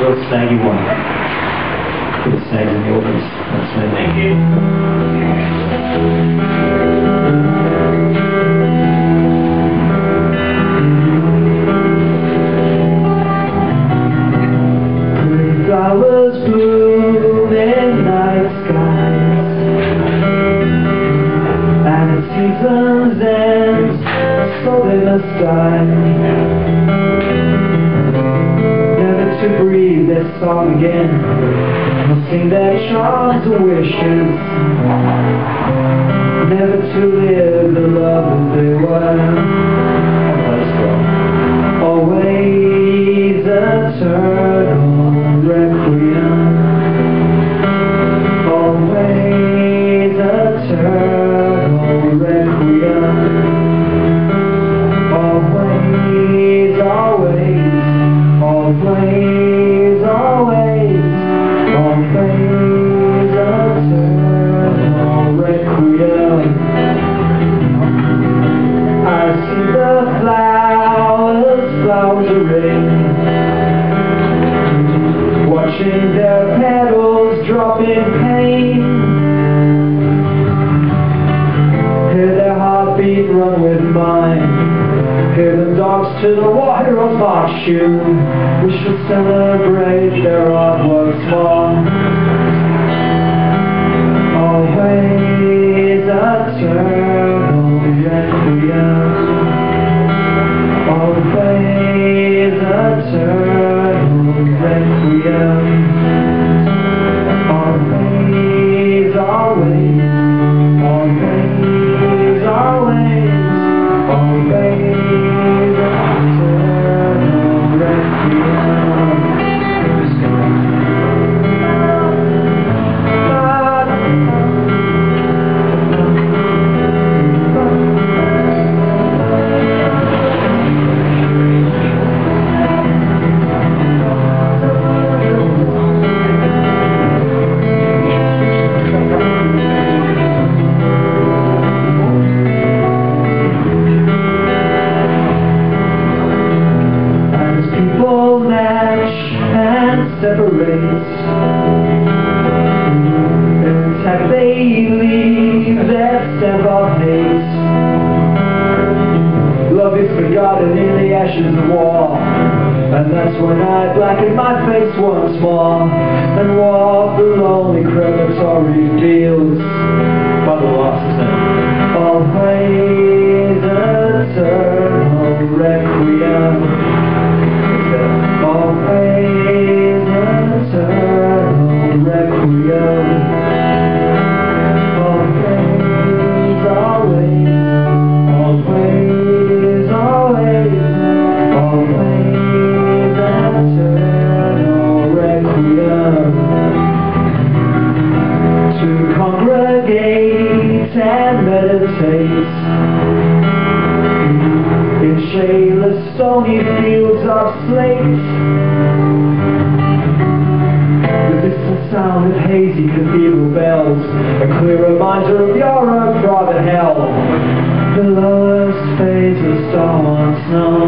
real snaggy one. Put the snags in the opens. That's And the seasons end So they must die their song again. Nor sing charms or wishes. Never to live the love that they were in pain. Hear their heartbeat run with mine. Hear the dogs to the war heroes march you We should celebrate their artwork small Always eternal requiem Always and separate Intact they leave their stamp of hate Love is forgotten in the ashes of war. And that's when I blacken my face once more. And walk the lonely crematory fields By the lost and meditates in shadeless stony fields of slate The distant sound of hazy cathedral bells. A clear reminder of your own private hell. The lowest phase of star once known